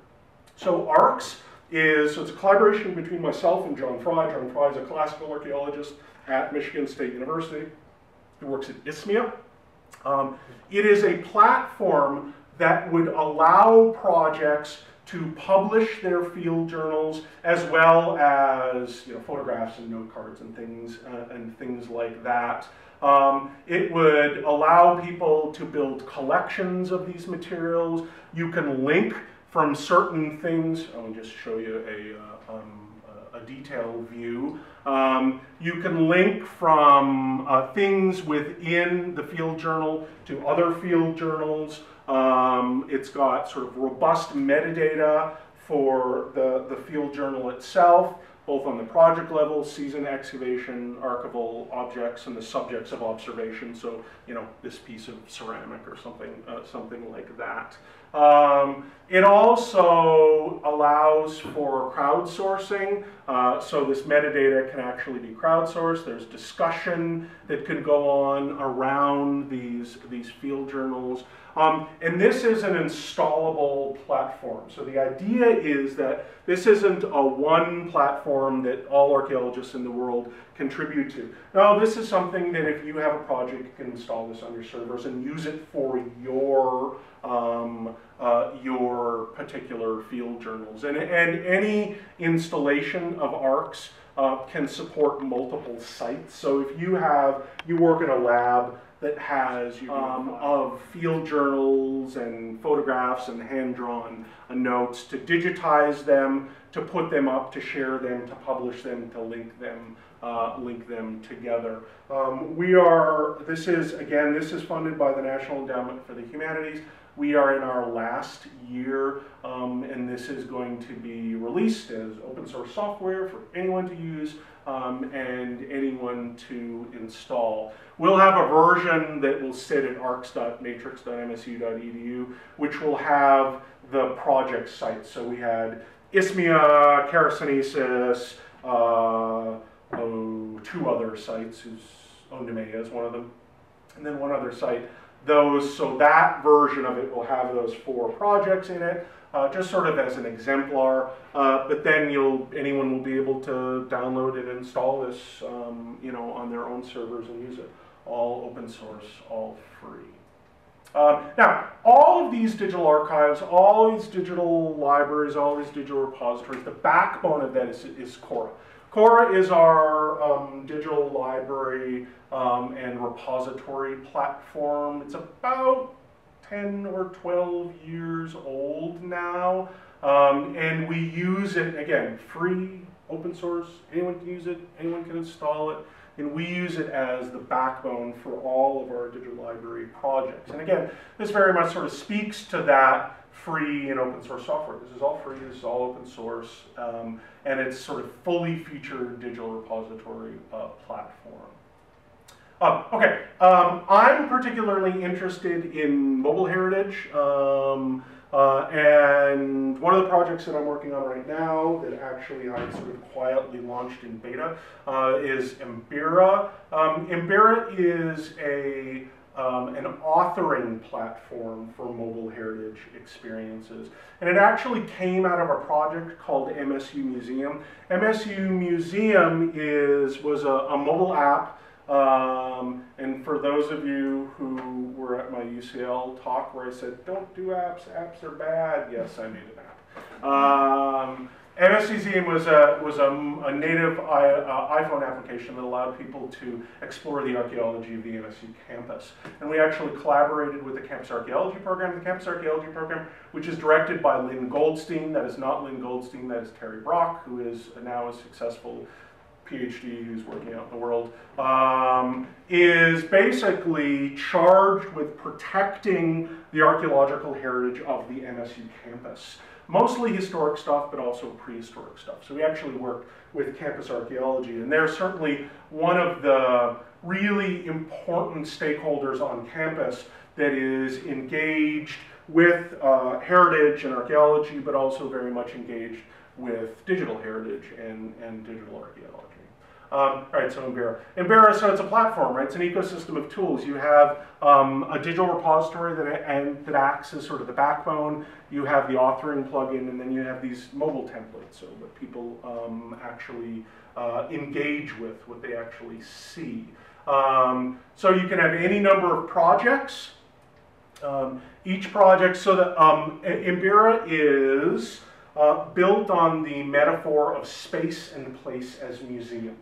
So ARCS is, so it's a collaboration between myself and Jon Frey. Jon Frey is a classical archaeologist at Michigan State University who works at Isthmia. Um, it is a platform that would allow projects to publish their field journals as well as you know, photographs and note cards and things uh, and things like that. Um, it would allow people to build collections of these materials. You can link from certain things. I'll just show you a, uh, um, a detailed view. Um, you can link from uh, things within the field journal to other field journals. Um, it's got sort of robust metadata for the, the field journal itself, both on the project level, season excavation, archival objects, and the subjects of observation. So, you know, this piece of ceramic or something, uh, something like that. Um, it also allows for crowdsourcing. Uh, so this metadata can actually be crowdsourced. There's discussion that can go on around these, these field journals. Um, and this is an installable platform. So the idea is that this isn't a one platform that all archaeologists in the world contribute to. No, this is something that if you have a project, you can install this on your servers and use it for your um, uh, your particular field journals. And, and any installation of ARCS uh, can support multiple sites. So if you have, you work in a lab that has um, of field journals and photographs and hand-drawn uh, notes to digitize them, to put them up, to share them, to publish them, to link them, uh, link them together. Um, we are, this is, again, this is funded by the National Endowment for the Humanities. We are in our last year, um, and this is going to be released as open source software for anyone to use um, and anyone to install. We'll have a version that will sit at arcs.matrix.msu.edu, which will have the project sites. So we had Isthmia, Keresunesis, uh, oh, two other sites, who's Ondemea is one of them, and then one other site those, so that version of it will have those four projects in it, uh, just sort of as an exemplar. Uh, but then you'll, anyone will be able to download and install this, um, you know, on their own servers and use it. All open source, all free. Uh, now, all of these digital archives, all these digital libraries, all these digital repositories, the backbone of that is, is KORA. KORA is our um, digital library um, and repository platform. It's about 10 or 12 years old now. Um, and we use it, again, free, open source, anyone can use it, anyone can install it. And we use it as the backbone for all of our digital library projects. And again, this very much sort of speaks to that free and open source software. This is all free, this is all open source, um, and it's sort of fully featured digital repository uh, platform. Uh, okay, um, I'm particularly interested in mobile heritage, um, uh, and one of the projects that I'm working on right now that actually I sort of quietly launched in beta uh, is Mbira. Um, is a um, an authoring platform for mobile heritage experiences. And it actually came out of a project called MSU Museum. MSU Museum is, was a, a mobile app um, and for those of you who were at my UCL talk where I said, don't do apps, apps are bad, yes, I made an app. Um, MSmuseum was a was a, a native I, uh, iPhone application that allowed people to explore the archaeology of the MSU campus. And we actually collaborated with the Campus Archaeology Program. The Campus Archaeology Program, which is directed by Lynn Goldstein, that is not Lynn Goldstein, that is Terry Brock, who is now a successful PhD who's working out in the world, um, is basically charged with protecting the archaeological heritage of the MSU campus. Mostly historic stuff, but also prehistoric stuff. So we actually work with campus archaeology, and they're certainly one of the really important stakeholders on campus that is engaged with uh, heritage and archaeology, but also very much engaged with digital heritage and, and digital archaeology. Um, all right, so Mbira. Mbira, so it's a platform, right? It's an ecosystem of tools. You have um, a digital repository that, and, that acts as sort of the backbone. You have the authoring plugin, and then you have these mobile templates, so that people um, actually uh, engage with, what they actually see. Um, so you can have any number of projects. Um, each project, so that um, Mbira is uh, built on the metaphor of space and place as museum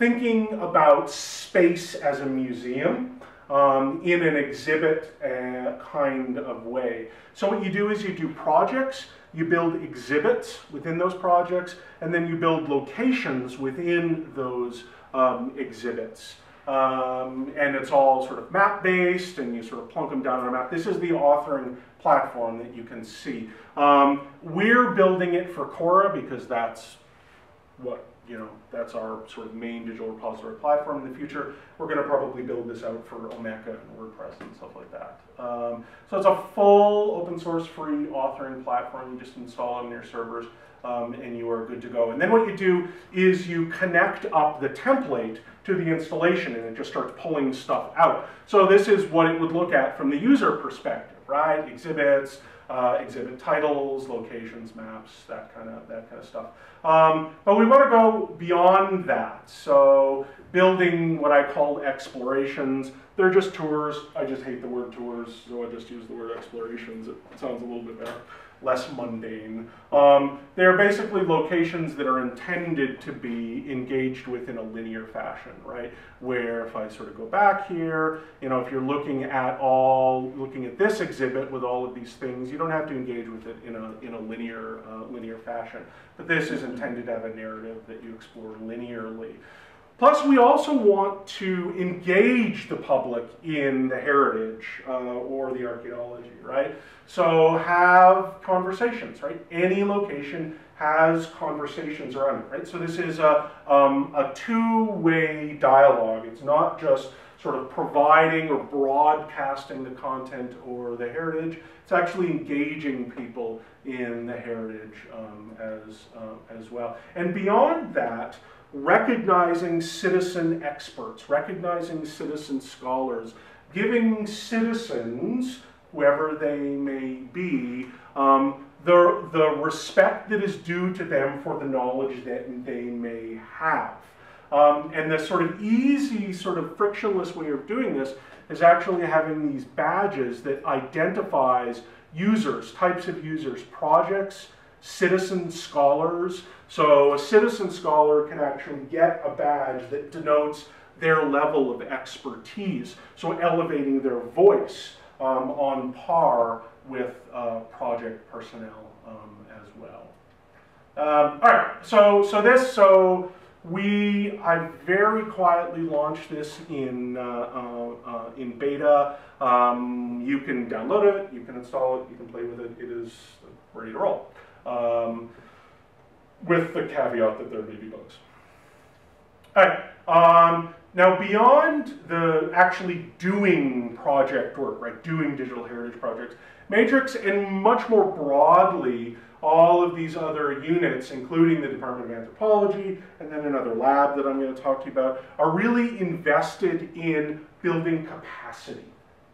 thinking about space as a museum um, in an exhibit uh, kind of way. So what you do is you do projects, you build exhibits within those projects, and then you build locations within those um, exhibits. Um, and it's all sort of map-based, and you sort of plunk them down on a map. This is the authoring platform that you can see. Um, we're building it for KORA because that's what you know, that's our sort of main digital repository platform in the future. We're going to probably build this out for Omeka and WordPress and stuff like that. Um, so it's a full open source free authoring platform. You just install it on your servers um, and you are good to go. And then what you do is you connect up the template to the installation and it just starts pulling stuff out. So this is what it would look at from the user perspective, right? Exhibits, uh, exhibit titles, locations, maps, that kind of that kind of stuff. Um, but we want to go beyond that. So building what I call explorations. They're just tours. I just hate the word tours, so I just use the word explorations. It sounds a little bit better less mundane. Um, they're basically locations that are intended to be engaged with in a linear fashion, right? Where if I sort of go back here, you know, if you're looking at all, looking at this exhibit with all of these things, you don't have to engage with it in a, in a linear, uh, linear fashion. But this is intended to have a narrative that you explore linearly. Plus, we also want to engage the public in the heritage uh, or the archaeology, right? So have conversations, right? Any location has conversations around it, right? So this is a, um, a two-way dialogue. It's not just sort of providing or broadcasting the content or the heritage. It's actually engaging people in the heritage um, as, uh, as well. And beyond that, recognizing citizen experts, recognizing citizen scholars, giving citizens, whoever they may be, um, the, the respect that is due to them for the knowledge that they may have. Um, and the sort of easy, sort of frictionless way of doing this is actually having these badges that identifies users, types of users, projects, citizen scholars. So a citizen scholar can actually get a badge that denotes their level of expertise, so elevating their voice um, on par with uh, project personnel um, as well. Um, all right, so so this so we I very quietly launched this in uh, uh, uh in beta. Um, you can download it, you can install it, you can play with it. It is ready to roll um, with the caveat that there may be bugs. All right. Um, now, beyond the actually doing project work, right, doing digital heritage projects, Matrix and much more broadly, all of these other units, including the Department of Anthropology and then another lab that I'm going to talk to you about, are really invested in building capacity,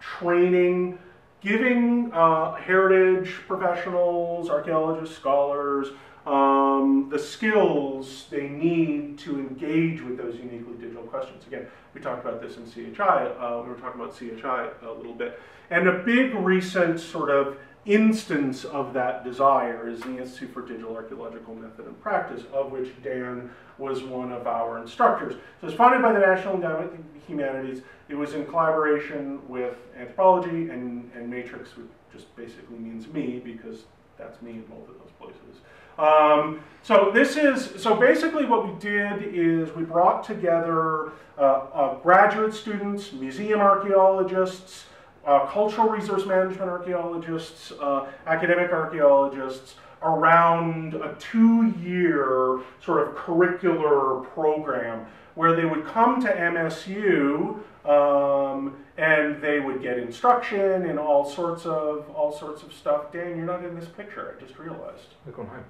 training, giving uh, heritage professionals, archaeologists, scholars, um, the skills they need to engage with those uniquely digital questions. Again, we talked about this in CHI, uh, we were talking about CHI a little bit. And a big recent sort of instance of that desire is the Institute for Digital Archaeological Method and Practice, of which Dan was one of our instructors. So it's founded by the National Endowment of Humanities. It was in collaboration with anthropology and, and Matrix, which just basically means me because that's me in both of those places. Um, so this is, so basically what we did is we brought together uh, uh, graduate students, museum archaeologists, uh, cultural resource management archaeologists, uh, academic archaeologists, around a two-year sort of curricular program where they would come to MSU um, and they would get instruction and all sorts of all sorts of stuff. Dan, you're not in this picture. I just realized. I've gone home.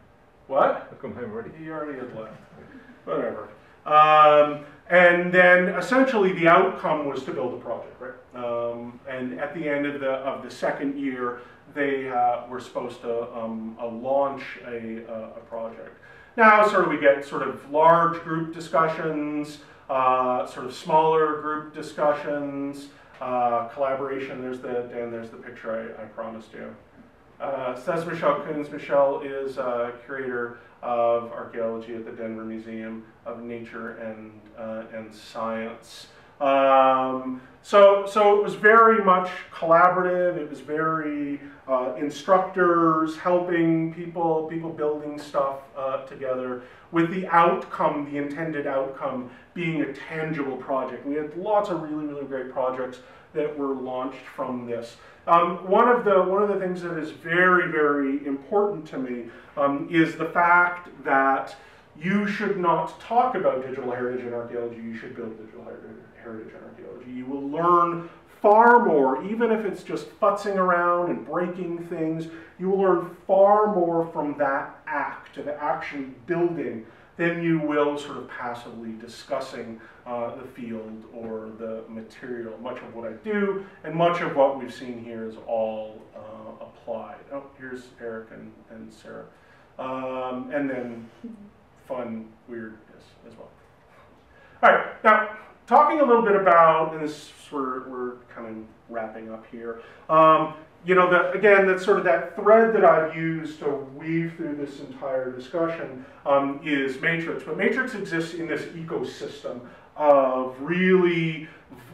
What? I've gone home already. He already had left. Whatever. Um, and then essentially the outcome was to build a project, right? Um, and at the end of the of the second year, they uh, were supposed to um, uh, launch a, uh, a project. Now, sort of, we get sort of large group discussions, uh, sort of smaller group discussions, uh, collaboration. There's the Dan. There's the picture I, I promised you. Uh, says Michele Koons. Michelle is uh, curator of archaeology at the Denver Museum of Nature and uh, and Science. Um, so, so it was very much collaborative. It was very uh, instructors helping people, people building stuff uh, together, with the outcome, the intended outcome, being a tangible project. We had lots of really, really great projects that were launched from this. Um, one of the one of the things that is very, very important to me um, is the fact that you should not talk about digital heritage in archaeology. You should build digital heritage and archaeology. You will learn far more, even if it's just futzing around and breaking things, you will learn far more from that act of actually building than you will sort of passively discussing uh, the field or the material. Much of what I do and much of what we've seen here is all uh, applied. Oh, here's Eric and, and Sarah. Um, and then fun weirdness as well. All right, now talking a little bit about, and this we're, we're kind of wrapping up here. Um, you know, that again, that's sort of that thread that I've used to weave through this entire discussion um, is Matrix. But Matrix exists in this ecosystem of really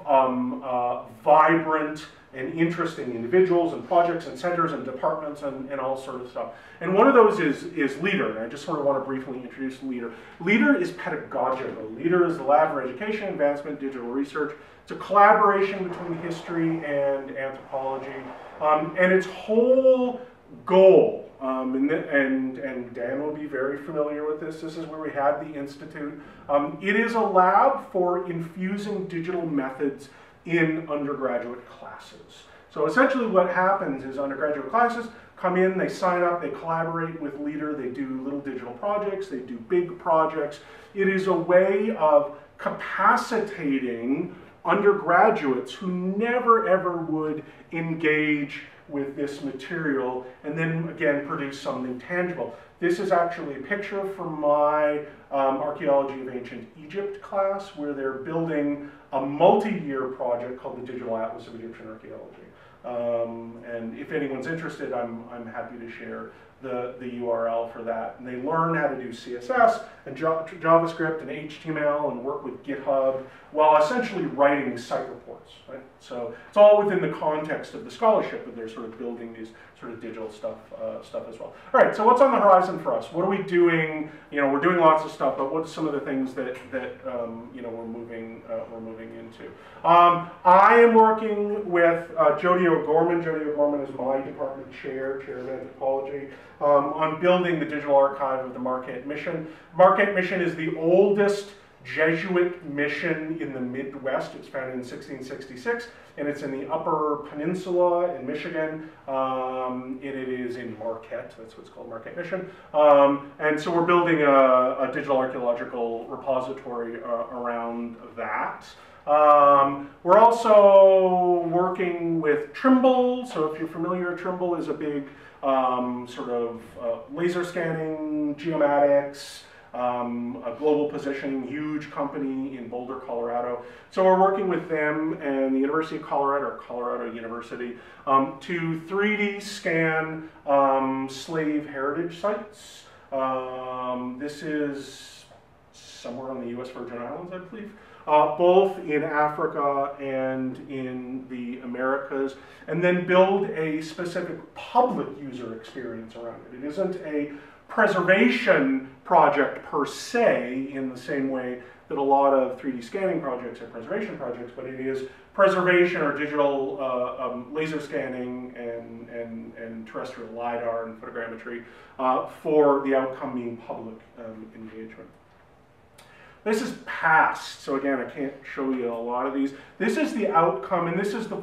um, uh, vibrant and interesting individuals and projects and centers and departments and, and all sort of stuff. And one of those is, is LEADR, and I just sort of want to briefly introduce LEADR. LEADR is pedagogical. LEADR is the Lab for Education, Advancement, Digital Research. It's a collaboration between history and anthropology. Um, and its whole goal, um, and, and, and, Dan will be very familiar with this, this is where we had the Institute. Um, it is a lab for infusing digital methods in undergraduate classes. So essentially what happens is undergraduate classes come in, they sign up, they collaborate with LEADR, they do little digital projects, they do big projects. It is a way of capacitating undergraduates who never ever would engage with this material and then again produce something tangible. This is actually a picture from my um, Archaeology of Ancient Egypt class where they're building a multi-year project called the Digital Atlas of Egyptian Archaeology. Um, and if anyone's interested, I'm, I'm happy to share the, the URL for that. And they learn how to do CSS and JavaScript and HTML and work with GitHub while essentially writing site reports. Right? So it's all within the context of the scholarship, but they're sort of building these sort of digital stuff uh, stuff as well. All right, so what's on the horizon for us? What are we doing? You know, we're doing lots of stuff, but what's some of the things that that um, you know we're moving uh, we're moving into? Um, I am working with uh, Jodie O'Gorman. Jodie O'Gorman is my department chair, chair of anthropology, um, on building the digital archive of the Marquette Mission. Marquette Mission is the oldest Jesuit mission in the Midwest. It was founded in 1666, and it's in the Upper Peninsula in Michigan. Um, it is in Marquette. That's what's called Marquette Mission. Um, and so we're building a, a digital archaeological repository uh, around that. Um, we're also working with Trimble. So if you're familiar, Trimble is a big um, sort of uh, laser scanning, geomatics, um, a global positioning, huge company in Boulder, Colorado. So we're working with them and the University of Colorado, or Colorado University, um, to 3D scan um, slave heritage sites. Um, this is somewhere on the U.S. Virgin Islands, I believe. Uh, both in Africa and in the Americas, and then build a specific public user experience around it. It isn't a preservation project per se in the same way that a lot of 3D scanning projects are preservation projects, but it is preservation or digital uh, um, laser scanning and, and, and terrestrial LiDAR and photogrammetry uh, for the outcome being public um, engagement. This is past, so again, I can't show you a lot of these. This is the outcome, and this is the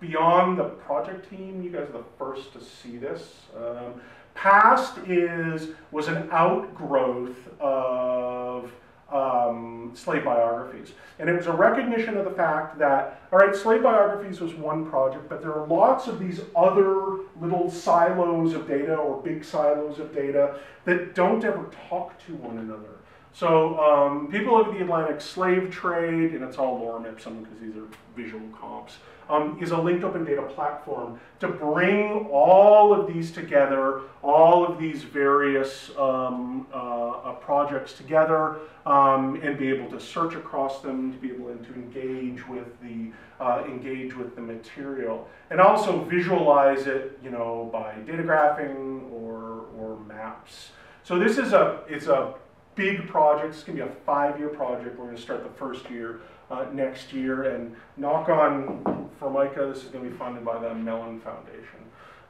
beyond the project team. You guys are the first to see this. Um, Past is was an outgrowth of um, slave biographies. And it was a recognition of the fact that, all right, slave biographies was one project, but there are lots of these other little silos of data or big silos of data that don't ever talk to one another. So um, people of the Atlantic slave trade, and it's all lorem ipsum because these are visual comps um, is a linked open data platform to bring all of these together, all of these various um, uh, uh, projects together, um, and be able to search across them, to be able to engage with the uh, engage with the material, and also visualize it, you know, by data graphing or or maps. So this is a it's a big project. It's going to be a five-year project. We're going to start the first year uh, next year. And knock on Formica, this is going to be funded by the Mellon Foundation.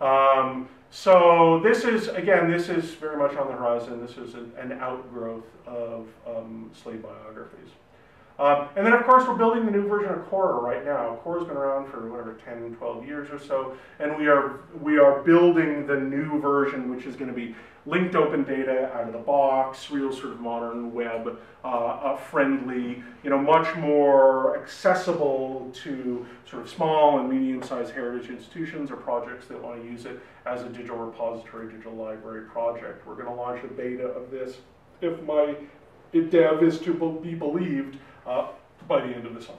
Um, so this is, again, this is very much on the horizon. This is an, an outgrowth of um, slave biographies. Um, and then, of course, we're building the new version of KORA right now. KORA's been around for whatever 10, 12 years or so, and we are we are building the new version, which is going to be linked open data out of the box, real sort of modern web uh, uh, friendly, you know, much more accessible to sort of small and medium-sized heritage institutions or projects that want to use it as a digital repository, digital library project. We're going to launch a beta of this if my dev is to be believed uh, by the end of the summer.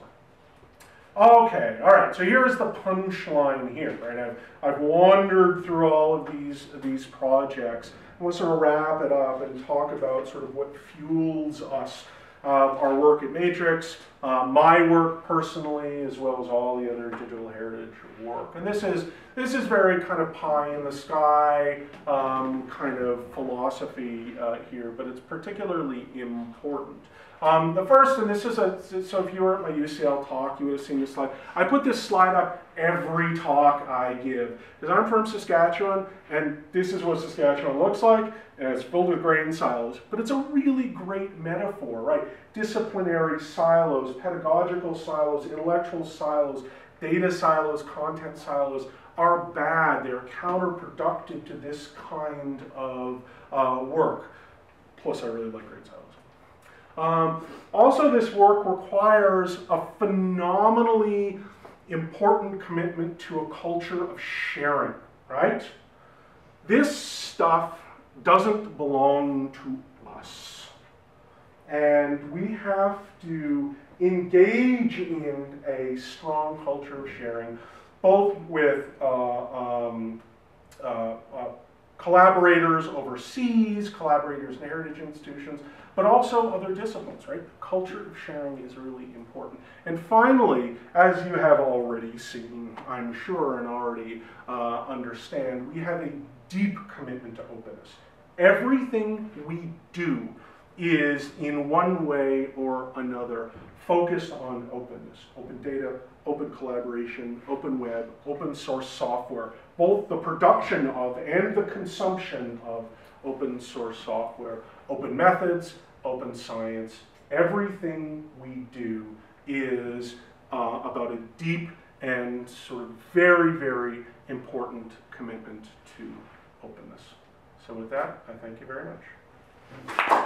Okay, all right, so here's the punchline here, right? I've, I've wandered through all of these, these projects. I want to sort of wrap it up and talk about sort of what fuels us, uh, our work at Matrix, uh, my work personally, as well as all the other digital heritage work. And this is, this is very kind of pie in the sky um, kind of philosophy uh, here, but it's particularly important. Um, the first, and this is a, so if you were at my UCL talk, you would have seen this slide. I put this slide up every talk I give. Because I'm from Saskatchewan, and this is what Saskatchewan looks like, and it's filled with grain silos. But it's a really great metaphor, right? Disciplinary silos, pedagogical silos, intellectual silos, data silos, content silos are bad. They're counterproductive to this kind of uh, work. Plus, I really like grain silos. Um, also, this work requires a phenomenally important commitment to a culture of sharing, right? This stuff doesn't belong to us. And we have to engage in a strong culture of sharing, both with uh, um, uh, uh, collaborators overseas, collaborators in heritage institutions, but also other disciplines, right? Culture of sharing is really important. And finally, as you have already seen, I'm sure, and already uh, understand, we have a deep commitment to openness. Everything we do is in one way or another focused on openness, open data, open collaboration, open web, open source software, both the production of and the consumption of open source software, open methods, open science. Everything we do is uh, about a deep and sort of very, very important commitment to openness. So with that, I thank you very much.